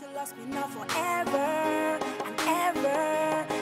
you lost me now forever and ever.